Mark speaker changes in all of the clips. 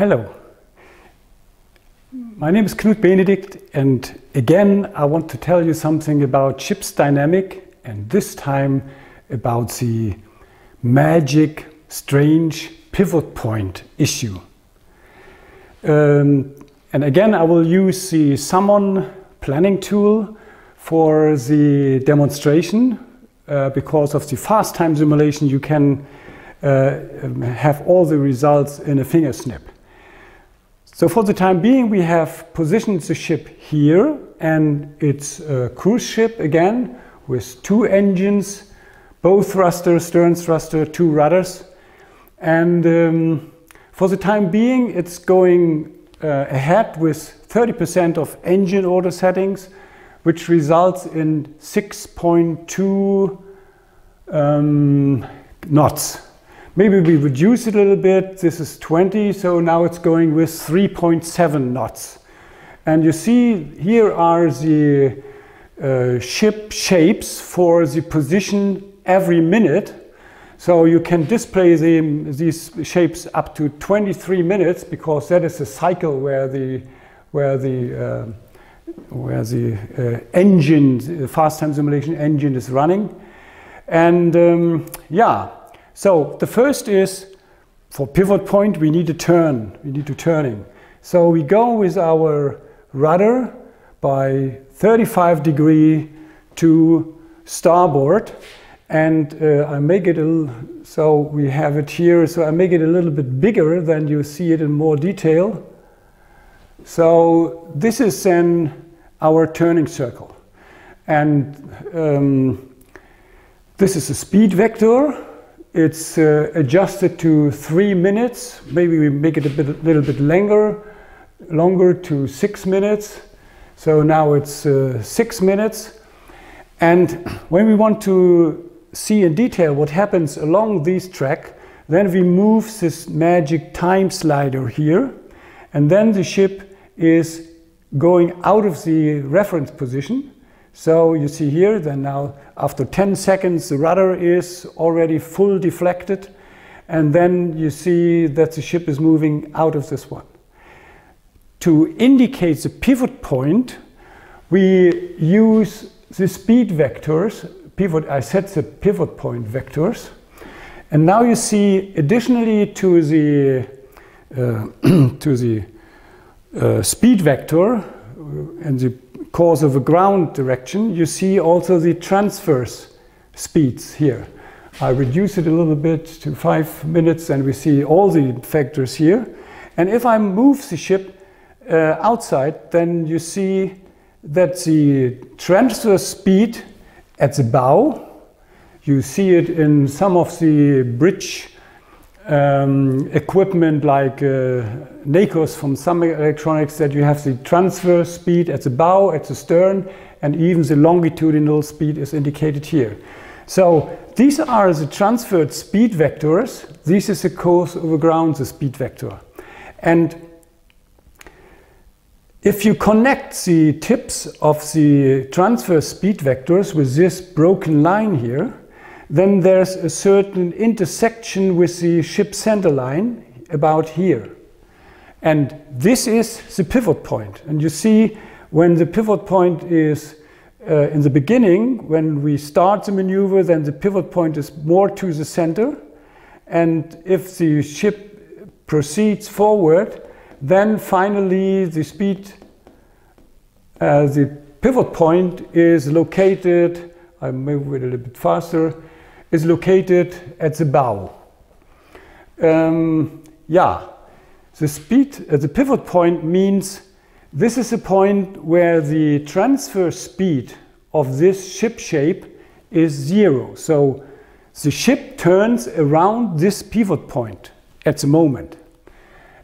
Speaker 1: Hello. My name is Knud Benedict and again I want to tell you something about Chips dynamic and this time about the magic, strange pivot point issue. Um, and again I will use the SAMMON planning tool for the demonstration uh, because of the fast time simulation you can uh, um, have all the results in a finger snap. So for the time being, we have positioned the ship here and it's a cruise ship again with two engines, both thrusters, stern thruster, two rudders. And um, for the time being, it's going uh, ahead with 30% of engine order settings, which results in 6.2 um, knots. Maybe we reduce it a little bit. This is 20, so now it's going with 3.7 knots. And you see here are the uh, ship shapes for the position every minute. So you can display the, these shapes up to 23 minutes because that is the cycle where the, where the, uh, where the uh, engine, the fast time simulation engine is running. And um, yeah, so the first is for pivot point, we need a turn, we need to turning. So we go with our rudder by 35 degree to starboard and uh, I make it a so we have it here. So I make it a little bit bigger than you see it in more detail. So this is then our turning circle. And um, this is a speed vector it's uh, adjusted to three minutes. Maybe we make it a bit, little bit longer, longer to six minutes. So now it's uh, six minutes. And when we want to see in detail what happens along this track, then we move this magic time slider here. And then the ship is going out of the reference position so you see here, then now after 10 seconds, the rudder is already full deflected. And then you see that the ship is moving out of this one. To indicate the pivot point, we use the speed vectors. Pivot, I set the pivot point vectors. And now you see additionally to the, uh, to the uh, speed vector and the course over ground direction, you see also the transverse speeds here. I reduce it a little bit to five minutes and we see all the factors here. And if I move the ship uh, outside, then you see that the transverse speed at the bow, you see it in some of the bridge um, equipment like uh, NACOS from SAM Electronics that you have the transfer speed at the bow, at the stern, and even the longitudinal speed is indicated here. So these are the transferred speed vectors. This is the course over ground, the speed vector. And if you connect the tips of the transfer speed vectors with this broken line here, then there's a certain intersection with the ship center line about here. And this is the pivot point. And you see when the pivot point is uh, in the beginning, when we start the maneuver, then the pivot point is more to the center. And if the ship proceeds forward, then finally the speed, uh, the pivot point is located, I move it a little bit faster, is located at the bow. Um, yeah, the speed, uh, the pivot point means this is a point where the transfer speed of this ship shape is zero. So the ship turns around this pivot point at the moment.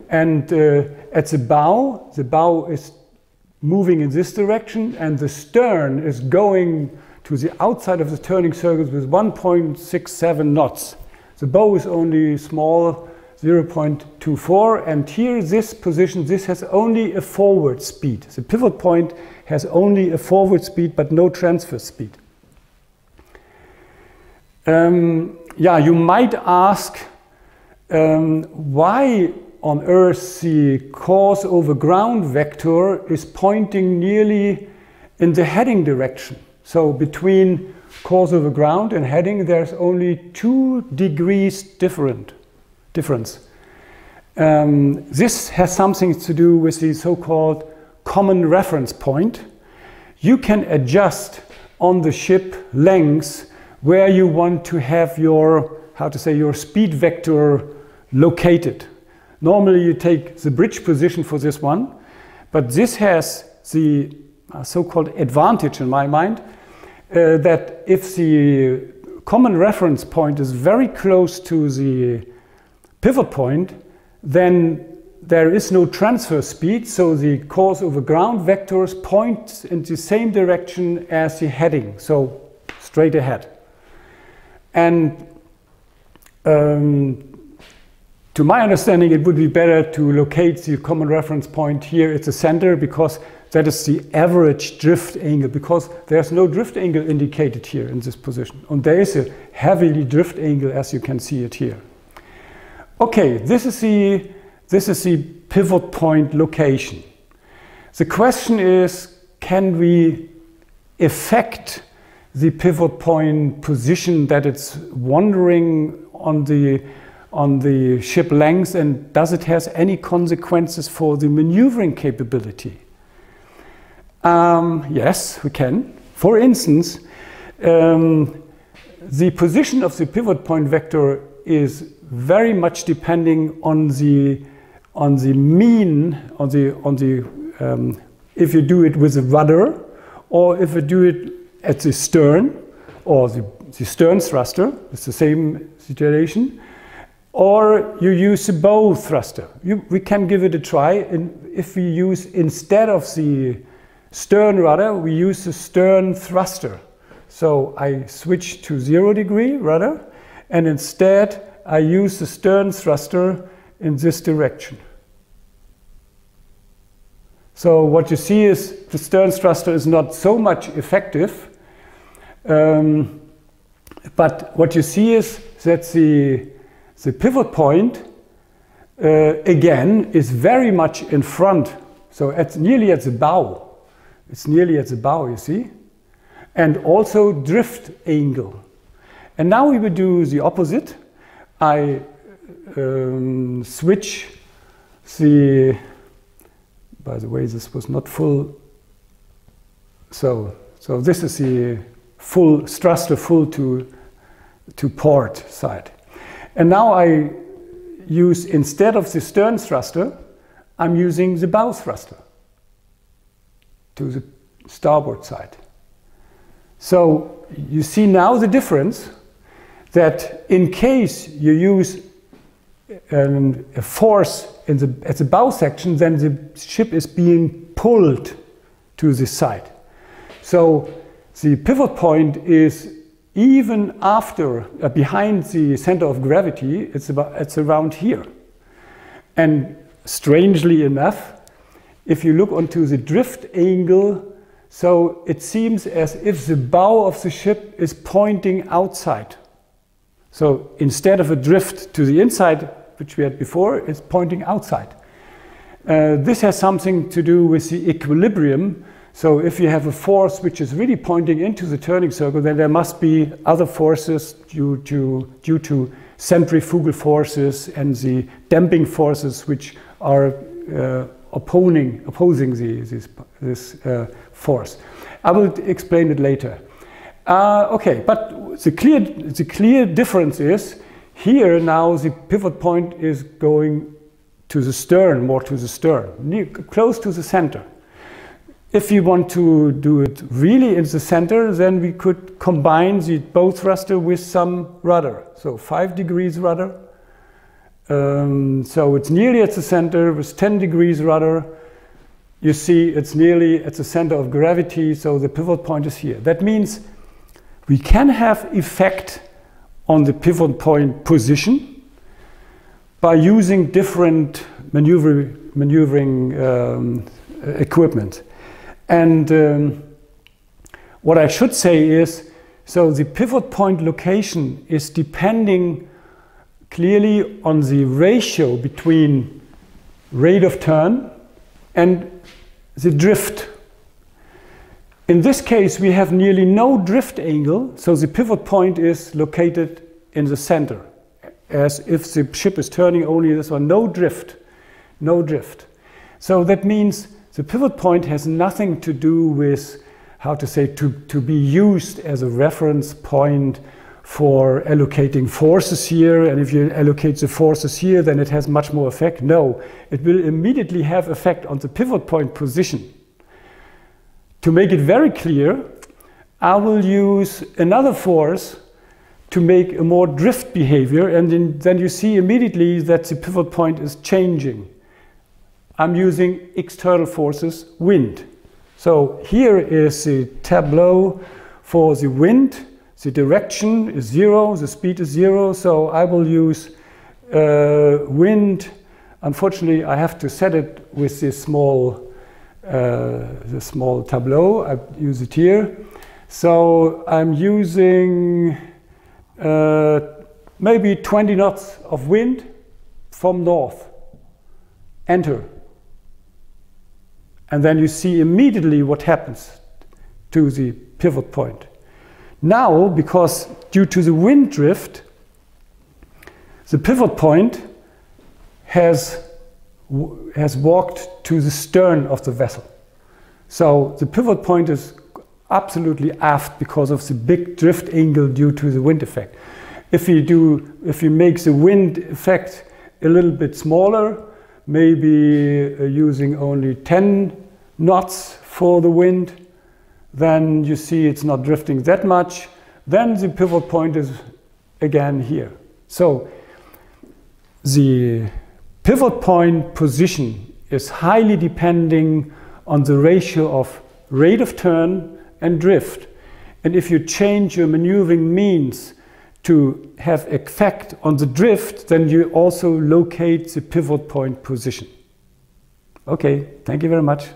Speaker 1: And uh, at the bow, the bow is moving in this direction and the stern is going to the outside of the turning circles with 1.67 knots. The bow is only small 0.24 and here this position, this has only a forward speed. The pivot point has only a forward speed but no transfer speed. Um, yeah, you might ask um, why on Earth the course over ground vector is pointing nearly in the heading direction. So between course over ground and heading, there's only two degrees different difference. Um, this has something to do with the so-called common reference point. You can adjust on the ship length where you want to have your, how to say, your speed vector located. Normally you take the bridge position for this one, but this has the uh, so-called advantage in my mind uh, that if the common reference point is very close to the pivot point, then there is no transfer speed, so the course over ground vectors point in the same direction as the heading, so straight ahead. And um, to my understanding, it would be better to locate the common reference point here at the center because that is the average drift angle because there's no drift angle indicated here in this position. And there is a heavily drift angle as you can see it here. Okay, this is the, this is the pivot point location. The question is, can we affect the pivot point position that it's wandering on the on the ship length and does it has any consequences for the maneuvering capability? Um, yes, we can. For instance, um, the position of the pivot point vector is very much depending on the on the mean on the on the um, if you do it with a rudder or if you do it at the stern or the, the stern thruster it's the same situation or you use a bow thruster. You, we can give it a try. And if we use, instead of the stern rudder, we use the stern thruster. So I switch to zero degree rudder, and instead I use the stern thruster in this direction. So what you see is the stern thruster is not so much effective, um, but what you see is that the the pivot point, uh, again, is very much in front. So it's nearly at the bow. It's nearly at the bow, you see? And also drift angle. And now we will do the opposite. I um, switch the, by the way, this was not full. So, so this is the full, thruster full to, to port side. And now I use, instead of the stern thruster, I'm using the bow thruster to the starboard side. So you see now the difference that in case you use um, a force in the, at the bow section, then the ship is being pulled to the side. So the pivot point is even after, uh, behind the center of gravity, it's, about, it's around here. And strangely enough, if you look onto the drift angle, so it seems as if the bow of the ship is pointing outside. So instead of a drift to the inside, which we had before, it's pointing outside. Uh, this has something to do with the equilibrium so if you have a force which is really pointing into the turning circle, then there must be other forces due to, due to centrifugal forces and the damping forces which are uh, opposing, opposing the, this, this uh, force. I will explain it later. Uh, okay, but the clear, the clear difference is here now the pivot point is going to the stern, more to the stern, near, close to the center. If we want to do it really in the center, then we could combine the bow thruster with some rudder. So five degrees rudder. Um, so it's nearly at the center with 10 degrees rudder. You see it's nearly at the center of gravity, so the pivot point is here. That means we can have effect on the pivot point position by using different maneuver, maneuvering um, equipment. And um, what I should say is, so the pivot point location is depending clearly on the ratio between rate of turn, and the drift. In this case, we have nearly no drift angle, so the pivot point is located in the center, as if the ship is turning only this one. No drift, no drift. So that means the pivot point has nothing to do with how to say to, to be used as a reference point for allocating forces here and if you allocate the forces here then it has much more effect. No it will immediately have effect on the pivot point position. To make it very clear I will use another force to make a more drift behavior and then, you see immediately that the pivot point is changing. I'm using external forces wind. So here is the tableau for the wind the direction is zero, the speed is zero, so I will use uh, wind. Unfortunately, I have to set it with this small, uh, the small tableau. I use it here. So I'm using uh, maybe 20 knots of wind from north. Enter. And then you see immediately what happens to the pivot point. Now, because due to the wind drift, the pivot point has, has walked to the stern of the vessel. So the pivot point is absolutely aft because of the big drift angle due to the wind effect. If we do, if we make the wind effect a little bit smaller, maybe uh, using only 10 knots for the wind, then you see it's not drifting that much. Then the pivot point is again here. So the pivot point position is highly depending on the ratio of rate of turn and drift. And if you change your maneuvering means to have effect on the drift, then you also locate the pivot point position. Okay, thank you very much.